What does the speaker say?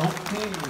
Okay.